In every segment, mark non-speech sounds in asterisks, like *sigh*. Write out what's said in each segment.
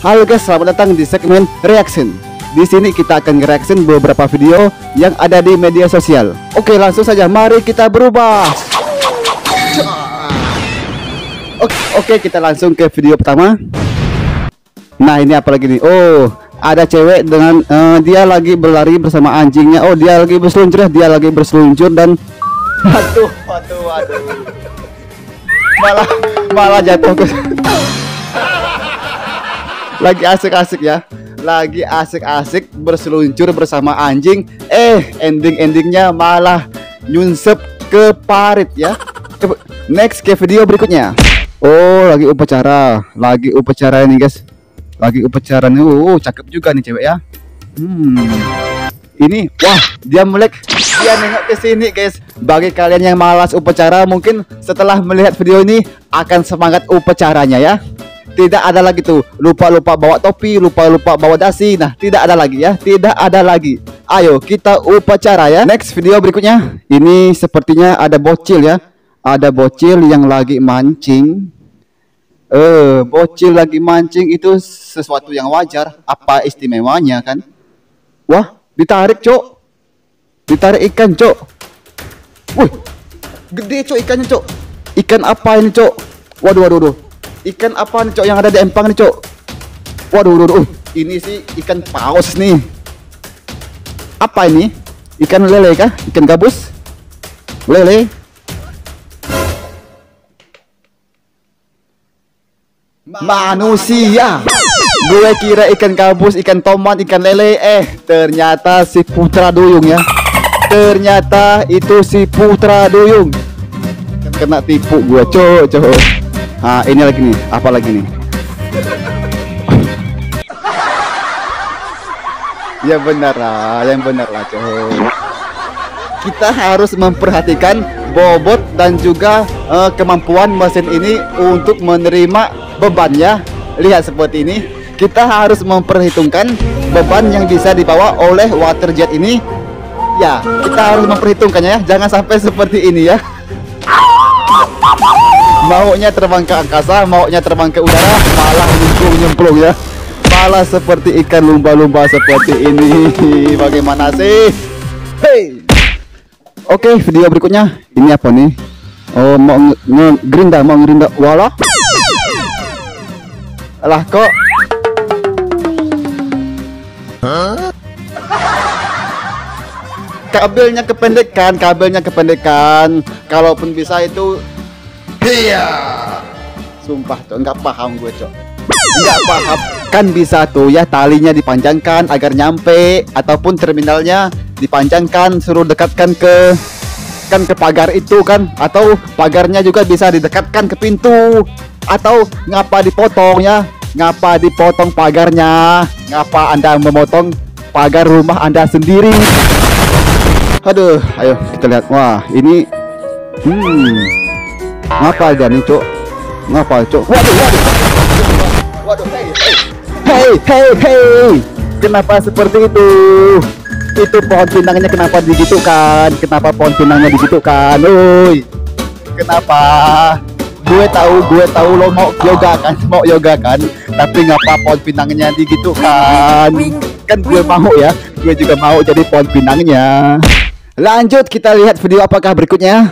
Halo guys, selamat datang di segmen reaction. Di sini kita akan reaction beberapa video yang ada di media sosial. Oke, langsung saja mari kita berubah. Oke, oke kita langsung ke video pertama. Nah, ini apa lagi nih? Oh, ada cewek dengan uh, dia lagi berlari bersama anjingnya. Oh, dia lagi berseluncur, ya? dia lagi berseluncur dan *laughs* Waduh, waduh, waduh. Malah malah jatuh ke Lagi asik-asik ya. Lagi asik-asik berseluncur bersama anjing. Eh, ending-endingnya malah nyunsep ke parit ya. *laughs* Next ke video berikutnya. Oh, lagi upacara. Lagi upacara ini, guys. Lagi upacara nih. Oh, cakep juga nih cewek ya. Hmm. Ini, wah, dia melek dia nengok ke sini guys. Bagi kalian yang malas upacara mungkin setelah melihat video ini akan semangat upacaranya ya. Tidak ada lagi tuh lupa-lupa bawa topi, lupa-lupa bawa dasi. Nah, tidak ada lagi ya. Tidak ada lagi. Ayo kita upacara ya. Next video berikutnya. Ini sepertinya ada bocil ya. Ada bocil yang lagi mancing. Eh, bocil lagi mancing itu sesuatu yang wajar. Apa istimewanya kan? Wah, ditarik, Cok. Ditarik ikan, Cok. Wih. Gede, Cok, ikannya, Cok. Ikan apa ini, Cok? Waduh, waduh, waduh. Ikan apa nih, Cok, yang ada di empang nih, Cok? Waduh, waduh, waduh. Ini sih ikan paus nih. Apa ini? Ikan lele kah? Ikan gabus? Lele? Manusia. Gue kira ikan gabus, ikan tomat, ikan lele, eh ternyata si putra duyung ya ternyata itu si Putra Duyung kena tipu gua cowok cowok ah ini lagi nih apa lagi nih? Ya benar lah yang benar lah cowok kita harus memperhatikan bobot dan juga uh, kemampuan mesin ini untuk menerima bebannya lihat seperti ini kita harus memperhitungkan beban yang bisa dibawa oleh water jet ini. Ya kita harus memperhitungkannya ya jangan sampai seperti ini ya maunya terbang ke angkasa maunya terbang ke udara malah nyemplung nyemplung ya. Malah seperti ikan lumba-lumba seperti ini. Bagaimana sih? Hey! Oke video berikutnya. Ini apa nih? Oh mau ngerinda mau ngerinda. Wala! Lah kok? Kabelnya kependekan kabelnya kependekan. Kalaupun bisa itu iya sumpah tuh nggak paham gue cok nggak paham kan bisa tuh ya talinya dipanjangkan agar nyampe ataupun terminalnya dipanjangkan suruh dekatkan ke kan ke pagar itu kan atau pagarnya juga bisa didekatkan ke pintu atau ngapa dipotong ya ngapa dipotong pagarnya ngapa anda memotong pagar rumah anda sendiri Aduh, ayo kita lihat. Wah, ini hmm. Ngapa aja nih, Cok? Ngapa, Cok? Waduh, waduh. Waduh, hey, hey. Hey, hey, hey. Kenapa seperti itu? Itu pohon pinangnya kenapa digitukan? Kenapa pohon pinangnya digitukan? Oi. Kenapa? Gue tahu, gue tahu lo mau yoga kan, mau yoga kan, tapi ngapa pohon pinangnya digitukan? Kan gue mau ya, gue juga mau jadi pohon pinangnya. Lanjut kita lihat video apakah berikutnya.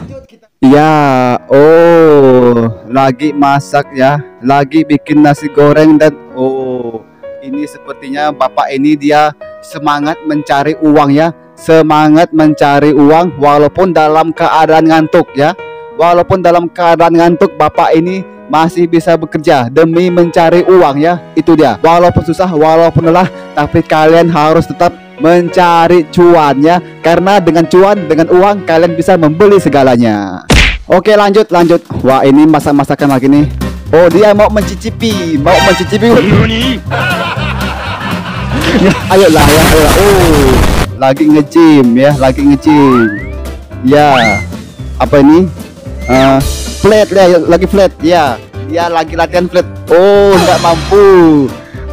Ya, oh, lagi masak ya, lagi bikin nasi goreng dan oh, ini sepertinya bapak ini dia semangat mencari uang ya, semangat mencari uang walaupun dalam keadaan ngantuk ya, walaupun dalam keadaan ngantuk bapak ini masih bisa bekerja demi mencari uang ya, itu dia. Walaupun susah, walaupun lelah, tapi kalian harus tetap mencari cuannya. Karena dengan cuan dengan uang kalian bisa membeli segalanya. Oke lanjut lanjut. Wah ini masak-masakan lagi nih. Oh dia mau mencicipi mau mencicipi. *laughs* Ayolah ya ayolah. Oh lagi ngejim ya lagi ngejim ya apa ini? Uh, flat ya lagi flat ya. Ya lagi latihan flat. Oh nggak mampu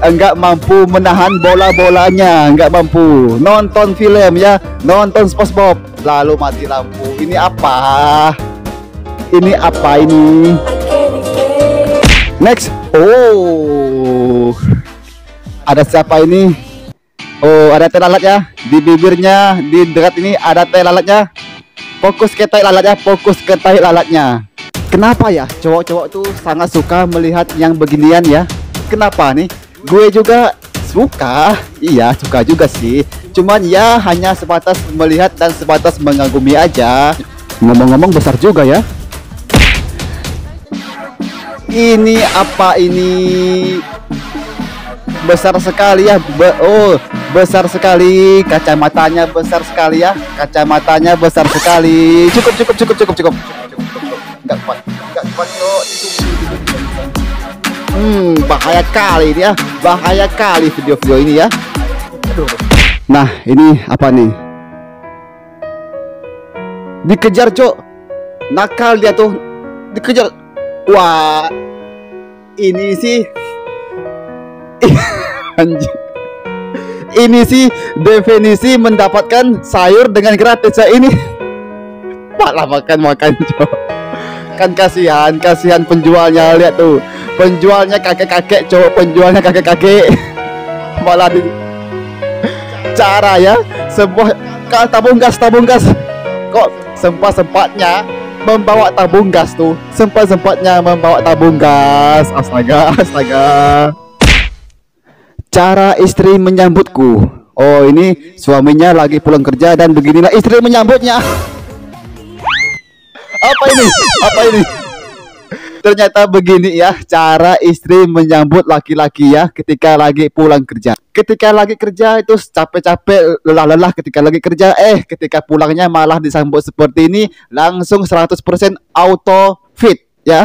enggak mampu menahan bola-bolanya, enggak mampu nonton film ya, nonton SpongeBob, lalu mati lampu. Ini apa? Ini apa ini? Next. Oh. ada siapa ini oh ada teh lalat ya di bibirnya di dekat ini ada teh lalatnya fokus ke tai lalatnya fokus ke tai lalatnya kenapa ya cowok-cowok tuh sangat suka melihat yang beginian ya kenapa nih gue juga suka. Iya suka juga sih. Cuman ya hanya sebatas melihat dan sebatas mengagumi aja. Ngomong-ngomong besar juga ya. Ini apa ini? Besar sekali ya Be oh besar sekali. Kacamatanya besar sekali ya. Kacamatanya besar sekali. Cukup cukup cukup cukup cukup. Nggak kuat nggak kuat hmm bahaya kali ini ya. Bahaya kali video-video ini ya. Nah ini apa nih? Dikejar cok. Nakal dia tuh. Dikejar. Wah ini sih. *laughs* Ini sih definisi mendapatkan sayur dengan gratis ya. Ini. *laughs* Malah makan makan cok kan kasihan kasihan penjualnya lihat tuh. Penjualnya kakek-kakek cowok penjualnya kakek-kakek. *laughs* Malah di cara ya sebuah tabung gas tabung gas. Kok sempat sempatnya membawa tabung gas tuh? Sempat sempatnya membawa tabung gas. Astaga *laughs* astaga. Cara istri menyambutku. Oh ini suaminya lagi pulang kerja dan beginilah istri menyambutnya apa ini? Apa ini? Ternyata begini ya cara istri menyambut laki-laki ya ketika lagi pulang kerja. Ketika lagi kerja itu capek-capek lelah-lelah ketika lagi kerja. Eh ketika pulangnya malah disambut seperti ini langsung 100% auto fit ya